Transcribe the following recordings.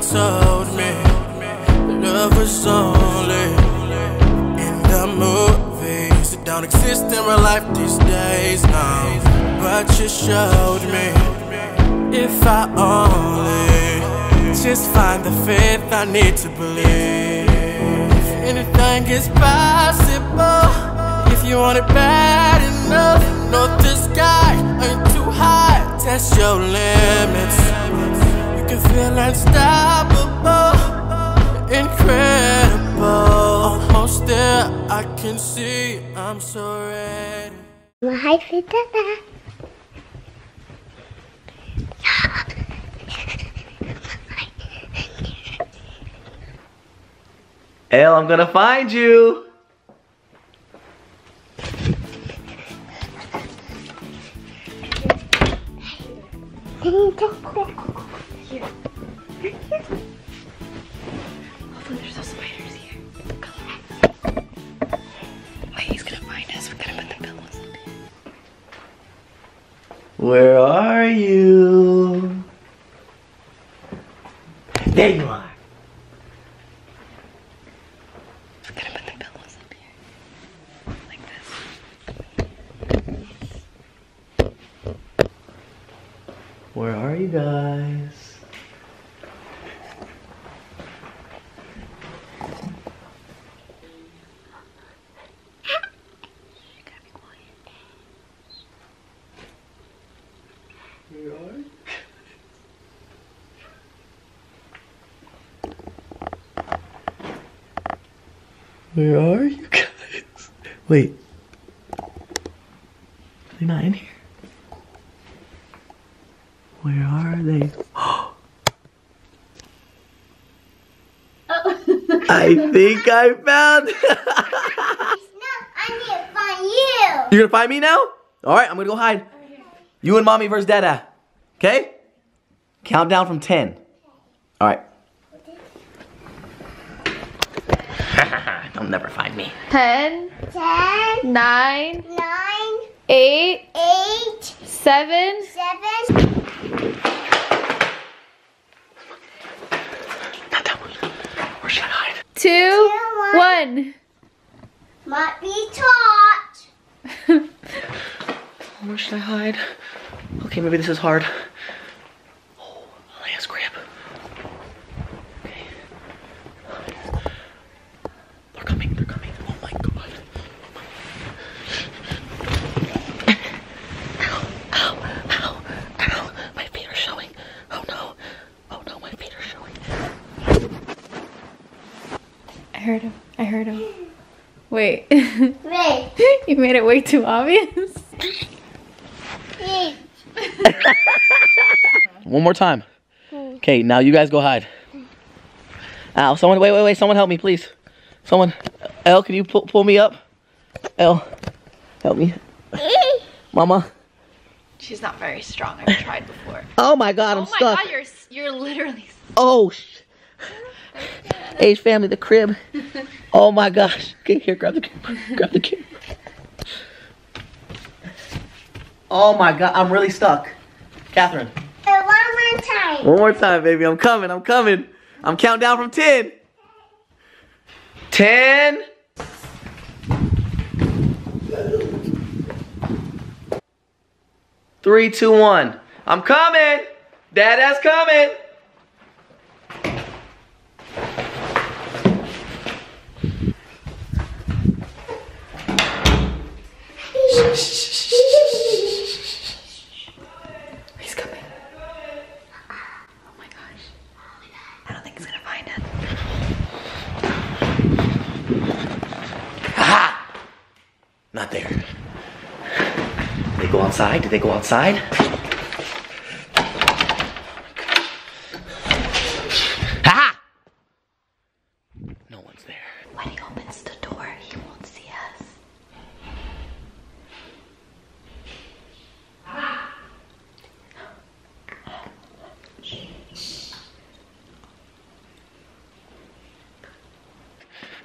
told me love was only in the movies. It don't exist in real life these days, no. But you showed me if I only just find the faith I need to believe. Anything is possible if you want it bad enough. Know the sky ain't too high. Test your limits. You can feel unstoppable, incredible. Almost there, I can see. I'm so ready. Mahal kita Elle, I'm gonna find you. Hopefully there's no spiders here. Wait, he's gonna find us. We're gonna put the pillows up. Where are you? There you are. We're gonna put the pillows up here. Like this. Where are you guys? You gotta be quiet. Where are you? Where are you guys? Wait. Are They're not in here. Where are they? I think I found. No, you. You're gonna find me now? All right, I'm gonna go hide. You and mommy versus dada. Okay? Count down from 10. All right. They'll never find me. 10, Ten, 9, nine, 8, eight, 7, seven. Not that one. Where should I hide? 2, one. 1. Might be taught. Where should I hide? Okay, maybe this is hard. Oh, last grab. Okay. They're coming, they're coming. Oh my god. Ow, ow, ow, ow. My feet are showing. Oh no. Oh no, my feet are showing. I heard him. I heard him. Wait. Wait. you made it way too obvious. One more time. Okay, now you guys go hide. Ow, someone, wait, wait, wait. Someone help me, please. Someone. Elle, can you pull, pull me up? Elle, help me. Mama. She's not very strong. I've tried before. Oh my god, I'm oh my stuck. god, you're you're literally. Oh, sh- Ace family, the crib. Oh my gosh. Okay, here, grab the camera. Grab the camera. Oh my god, I'm really stuck. Catherine. One more time. One more time, baby. I'm coming. I'm coming. I'm counting down from 10. 10. Three, two, one. I'm coming. Dada's coming. He's coming. Oh my gosh. I don't think he's gonna find us. Aha! Not there. They go outside? Did they go outside? Aha! No one's there. When he opens the door, he won't see us.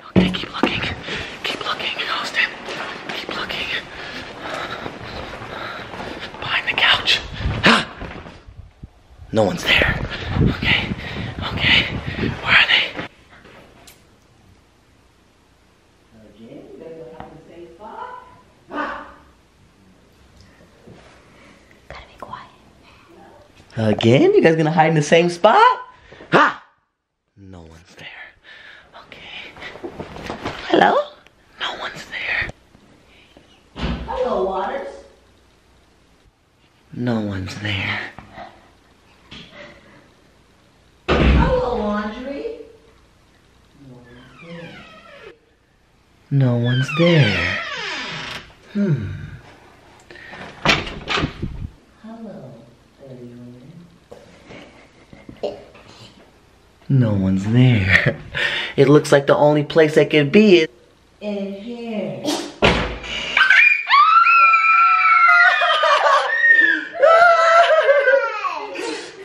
Okay, keep looking. Keep looking, Austin. Keep looking. Behind the couch. No one's there. Okay, okay. Where are they? Gotta be quiet. Again? You guys gonna hide in the same spot? Ha! No one's there. Okay. Hello? No one's there. Hello, Waters. No one's there. Hello, Laundry. No one's there. Hmm. Hello, No one's there. It looks like the only place I could be is in here.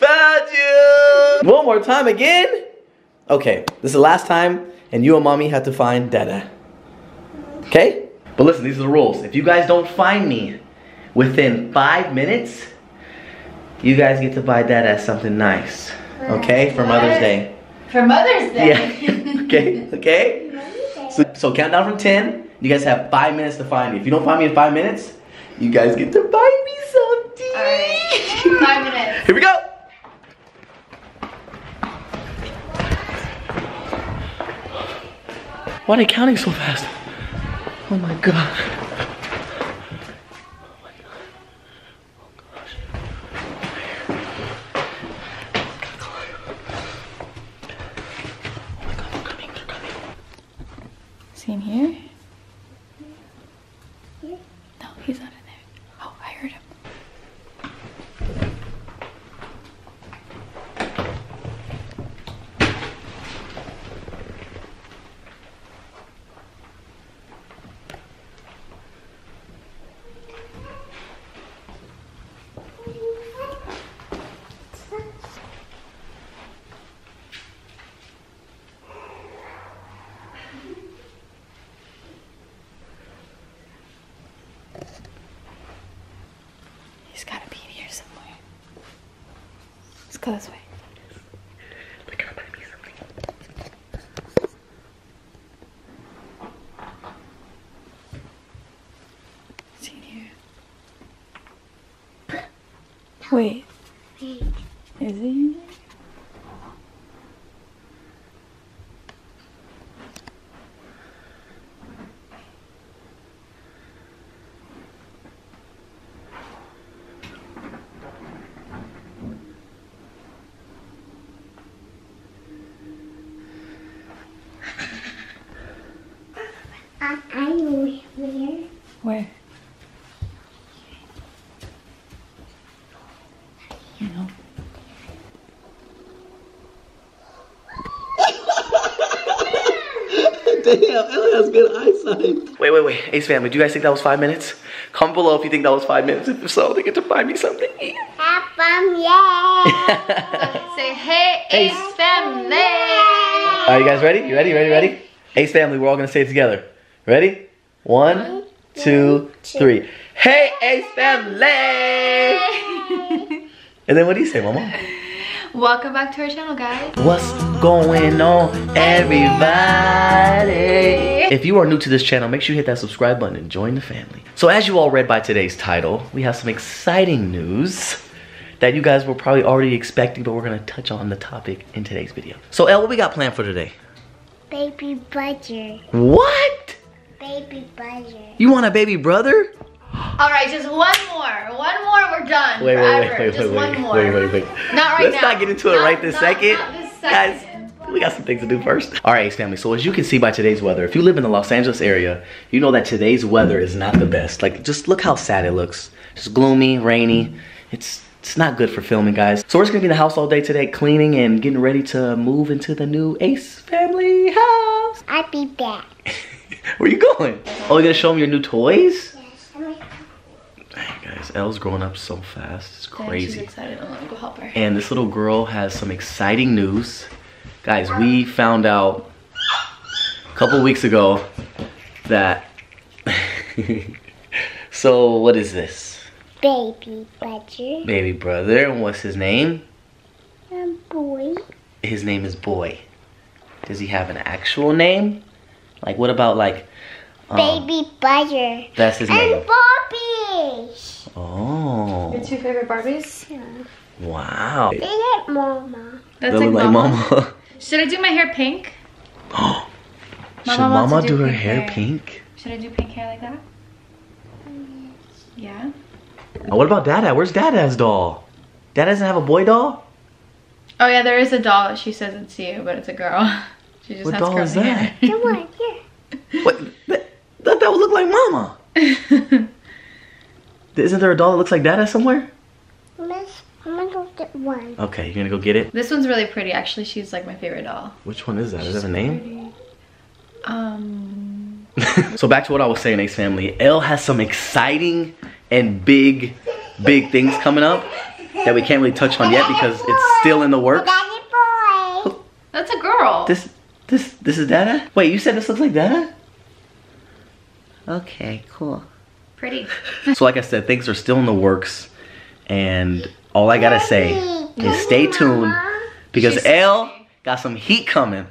Found you! One more time again? Okay, this is the last time, and you and mommy have to find Dada. Okay? But listen, these are the rules. If you guys don't find me within five minutes, you guys get to buy Dada something nice. Okay? For Mother's Day. For Mother's Day. Yeah. okay. Okay. So, so count down from ten. You guys have five minutes to find me. If you don't find me in five minutes, you guys get to buy me something. Alright. Five minutes. Here we go. Why are they counting so fast? Oh my god. Oh my god. Oh gosh. Gotta climb. Oh my god, they're coming, they're coming. Is he in here? No, he's not in there. Oh, I heard him. He's gotta be in here somewhere. Let's go this way. They're gonna buy me something. Is in here? Wait. Is in there? I, I know where. Where? You know. Damn, Ella has good eyesight. Wait, wait, wait. Ace family, do you guys think that was five minutes? Comment below if you think that was five minutes. If so, they get to buy me something. Have fun, yeah. Say hey, Ace Ace family. Are you guys ready? You ready? Ready? Ready? Ace family, we're all gonna say it together. Ready? One, two, three. Hey, Ace family! And then what do you say, Mama? Welcome back to our channel, guys. What's going on, everybody? If you are new to this channel, make sure you hit that subscribe button and join the family. So as you all read by today's title, we have some exciting news that you guys were probably already expecting, but we're gonna touch on the topic in today's video. So Elle, what we got planned for today? Baby Budger. What? Baby Budger. You want a baby brother? All right, just one more. One more, we're done. Wait, wait, wait, forever. wait, just wait, one wait, more. wait, wait, wait. Not right now. Let's not get into it Not- right this not- second. not this Guys, second. We got some things to do first. All right, Ace family. So as you can see by today's weather, if you live in the Los Angeles area, you know that today's weather is not the best. Like, just look how sad it looks. It's gloomy, rainy. It's it's not good for filming, guys. So we're just gonna be in the house all day today, cleaning and getting ready to move into the new Ace family house. I'll be back. Where are you going? Oh, you gonna show them your new toys? Yes, Hey guys, Elle's growing up so fast. It's Yeah, She's crazy. excited. I'm gonna go help her. And this little girl has some exciting news. Guys, we found out a couple weeks ago that. so, what is this? Baby brother. Baby brother, and what's his name? boy. His name is Boy. Does he have an actual name? Like, what about like? um, Baby butter. That's his name. And Barbies. Oh, Your two favorite Barbies? Yeah. wow. They like mama. That's They look like mama. Should I do my hair pink? Should wants mama do do her pink hair hair. pink? Should I do pink hair like that? Yeah. Oh, what about Dada? Where's Dada's doll? Dad doesn't have a boy doll? Oh yeah, there is a doll. She says it's you, but it's a girl. She just What has doll is that? hair. Come on, here. What? That, that, that would look like mama. Isn't there a doll that looks like Dada somewhere? Miss, I'm gonna go get one. Okay, you're gonna go get it? this one's really pretty. Actually, she's like my favorite doll. Which one is that? Does that have a name? Um. so back to what I was saying, Ace Family. Elle has some exciting and big, big things coming up that we can't really touch on yet because it's still in the works. Daddy boy. That's a girl. This, this, this is Dada? Wait, you said this looks like Dada? Okay, cool. Pretty. So like I said, things are still in the works. And all I gotta say is stay tuned because She's Elle got some heat coming.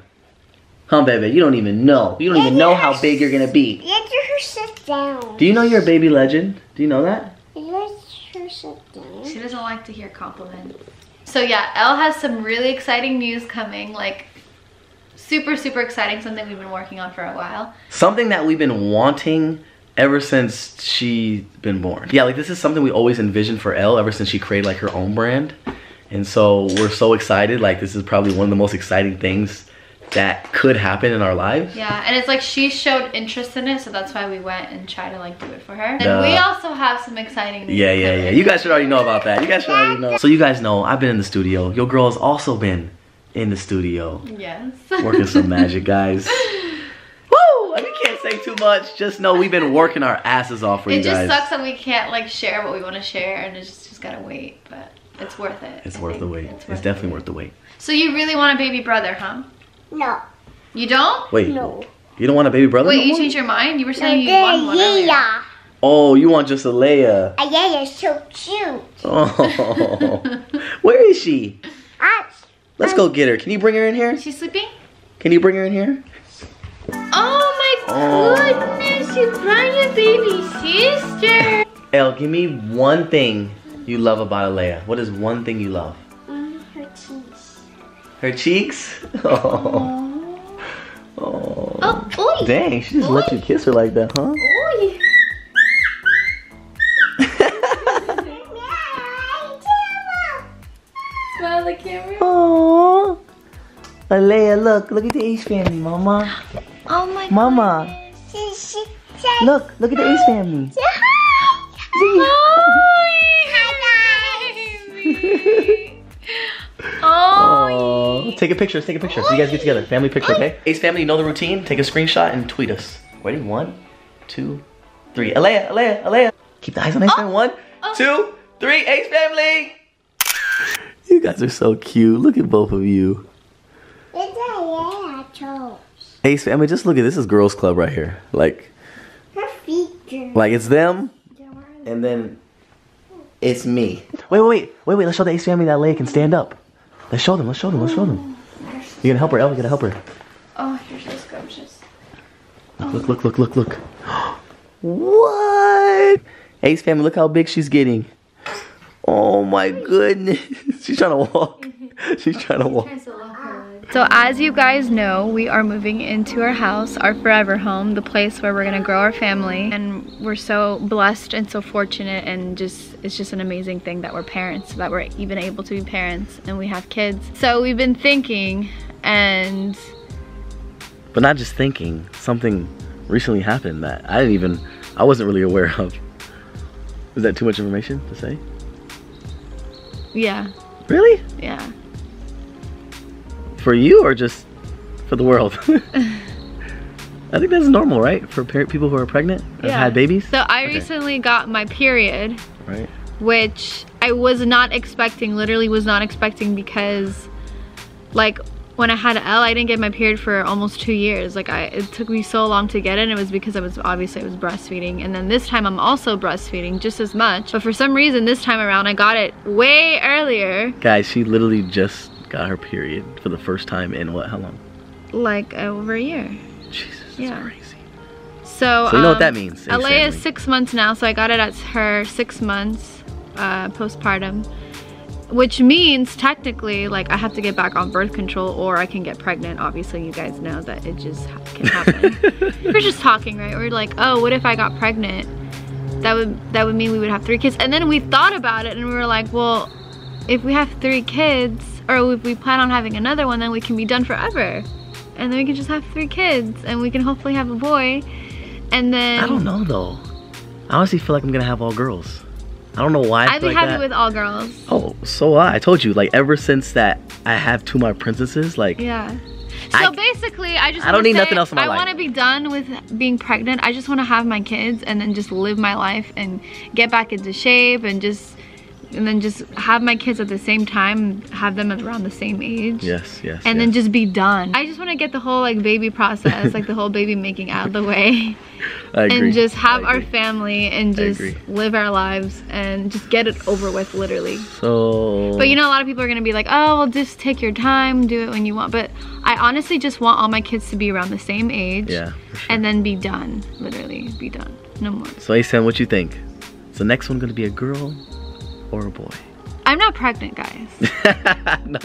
Huh, baby? You don't even know. You don't even know how big you're gonna be. Let her sit down. Do you know you're a baby legend? Do you know that? Let her sit down. She doesn't like to hear compliments. So yeah, Elle has some really exciting news coming. Like super, super exciting. Something we've been working on for a while. Something that we've been wanting ever since she's been born. Yeah, like this is something we always envisioned for Elle ever since she created like her own brand. And so we're so excited. Like this is probably one of the most exciting things that could happen in our lives. Yeah, and it's like she showed interest in it, so that's why we went and tried to like do it for her. And Duh. we also have some exciting news Yeah, yeah, yeah. You guys should already know about that. You guys should already know. So you guys know I've been in the studio. Your girl has also been in the studio. Yes. Working some magic, guys. Woo! I mean, can't say too much. Just know we've been working our asses off for It you just sucks that we can't like share what we want to share, and it's just, just gotta wait. But it's worth it. It's I worth the wait. It's, worth definitely it. worth the wait. So you really want a baby brother, huh? No. You don't? Wait, No. you don't want a baby brother? Wait, no you more? changed your mind? You were saying you yeah, wanted one earlier. yeah. Oh, you want just a Leia. Yeah, you're so cute. Oh, where is she? Ah, Let's go get her. Can you bring her in here? She's sleeping? Can you bring her in here? Oh my Oh. goodness, you brought your baby sister. Elle, give me one thing you love about Alaïa. What is one thing you love? mm, her cheeks. Her cheeks? Oh. Oh. Oh, oi. Dang, she just let you kiss her like that, huh? Oi. Smile the camera. Oh. Leia, look, look at the Ace family, mama. Oh my Mama, look, look at the Ace family. Oh, Oh, take a picture, let's take a picture. You guys get together. Family picture, okay? Ace family, you know the routine. Take a screenshot and tweet us. Ready? One, two, three. Alaïa, Alaïa, Alaïa. Keep the eyes on Ace family. One, two, three. Ace family. You guys are so cute. Look at both of you. It's a yeah, toes. Ace family, just look at this is girls club right here. Like, Her feet like it's them, and then it's me. Wait, wait, wait, wait, wait. Let's show the Ace family that Leia can stand up. Let's show them. Let's show them. Let's show them. You gonna help her? Elle, you gotta help her. oh, you're so scrumptious. Look, look, look, look, look. what? Ace family, look how big she's getting. Oh my goodness. She's trying to walk. She's trying to walk. So as you guys know, we are moving into our house, our forever home, the place where we're gonna grow our family. And we're so blessed and so fortunate and just, it's just an amazing thing that we're parents, that we're even able to be parents and we have kids. So we've been thinking and But not just thinking, something recently happened that I didn't even, I wasn't really aware of. Is that too much information to say? yeah, Really? yeah. For you or just for the world? I think that's normal, right? For people who are pregnant and Yeah. had babies? So I Okay. recently got my period Right. which I was not expecting, literally was not expecting because like when I had Elle, I didn't get my period for almost two years. Like I, it took me so long to get it and it was because I was, obviously I was breastfeeding. And then this time I'm also breastfeeding just as much. But for some reason this time around I got it way earlier. Guys, she literally just got her period for the first time in what? How long? Like over a year. Jesus, that's Yeah. crazy. So, So you know what um, that means, LA is six months now, so I got it at her six months uh, postpartum, which means technically, like, I have to get back on birth control or I can get pregnant. Obviously, you guys know that it just ha- can happen. We're just talking, right? We're like, oh, what if I got pregnant? That would that would mean we would have three kids. And then we thought about it and we were like, well, if we have three kids, or if we plan on having another one, then we can be done forever. And then we can just have three kids and we can hopefully have a boy. And then I don't know though. I honestly feel like I'm gonna have all girls. I don't know why. I I'd be like happy that. with all girls. Oh, so I. I told you, like ever since that I have two my princesses, like Yeah. So I- basically, I just I don't need say, nothing else in my I life. I want to be done with being pregnant. I just want to have my kids and then just live my life and get back into shape and just and then just have my kids at the same time, have them around the same age. yes, yes. And yes. then just be done. I just want to get the whole like baby process, like the whole baby making out of the way. I agree. and just have our family and just live our lives and just get it over with literally So. but you know a lot of people are gonna be like oh well just take your time do it when you want but i honestly just want all my kids to be around the same age Yeah. Sure. and then be done literally be done no more So Asen, what you think? Is the next one gonna be a girl or a boy? i'm not pregnant guys no,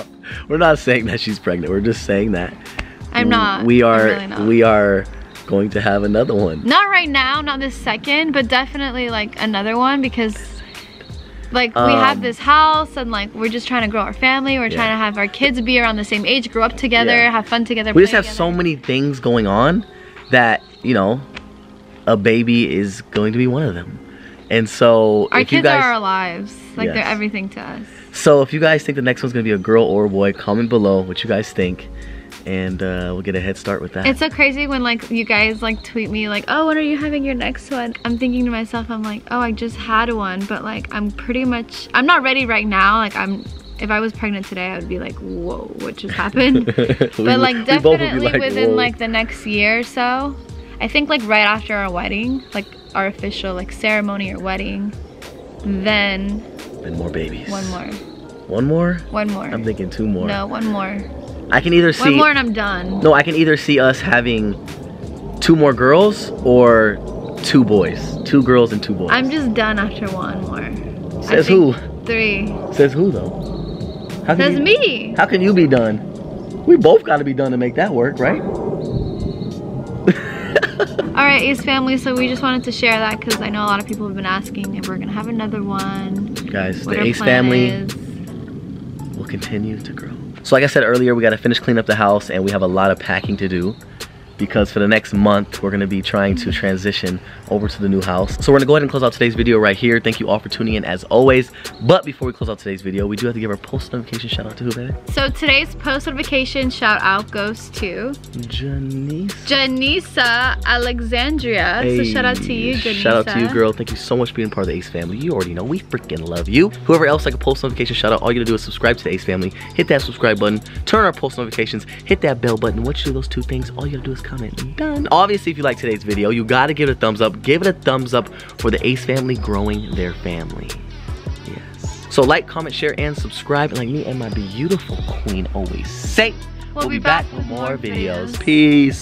we're not saying that she's pregnant. We're just saying that i'm not We are. really not. We are going to have another one. not right now not this second but definitely like another one because like we have Um, this house and like we're just trying to grow our family we're Yeah. trying to have our kids be around the same age grow up together Yeah. have fun together We just have so many things going on that you know, a baby is going to be one of them. And so our kids guys, are our lives like they're everything to us so if you guys think the next one's gonna be a girl or a boy, comment below what you guys think, and uh, we'll get a head start with that. It's so crazy when like you guys like tweet me like, oh, when are you having your next one? I'm thinking to myself, I'm like, oh, I just had one, but like I'm pretty much, I'm not ready right now. Like I'm, if I was pregnant today, I would be like, whoa, what just happened? But like we both would be definitely like, within "Whoa." like the next year or so. I think like right after our wedding, like our official like ceremony or wedding, then and more babies. one more, One more? one more. I'm thinking two more. No, one more, I can either see. one more, and I'm done. No, I can either see us having two more girls or two boys. Two girls and two boys. I'm just done after one more. Says who? Three. Says who though? How can Says you, me. How can you be done? We both got to be done to make that work, right? All right, Ace family. So we just wanted to share that because I know a lot of people have been asking if we're gonna have another one. Guys, the Ace family is. will continue to grow. So like I said earlier, we got to finish cleaning up the house and we have a lot of packing to do because for the next month, we're going to be trying to transition over to the new house. So we're going to go ahead and close out today's video right here. Thank you all for tuning in as always. But before we close out today's video, we do have to give our post notification shout out to who, baby? So today's post notification shout out goes to Janice. Janisa Alexandria. so shout out to you, Hey, Janisa. Shout out to you, girl. Thank you so much for being part of the Ace family. You already know we freaking love you. Whoever else like a post notification shout out, all you gotta do is subscribe to the Ace family. Hit that subscribe button. Turn on our post notifications. Hit that bell button. Once you do those two things, all you gotta do is comment. Done. Obviously, if you like today's video, you gotta give it a thumbs up. Give it a thumbs up for the Ace family growing their family. Yes. So like, comment, share, and subscribe. And like me and my beautiful queen always say, We'll be back with more videos. Peace.